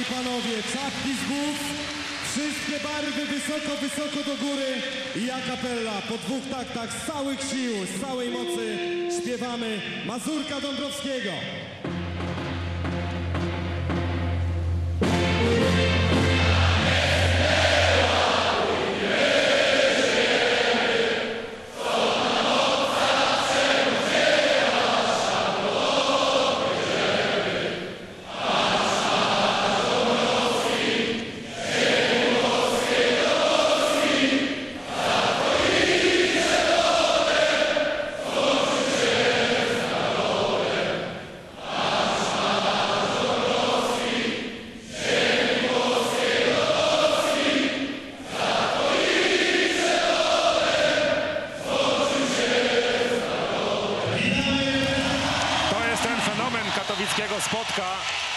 i panowie, czapki z głów, wszystkie barwy wysoko, wysoko do góry i a po dwóch taktach z całych sił, z całej mocy śpiewamy Mazurka Dąbrowskiego. Katowickiego spotka.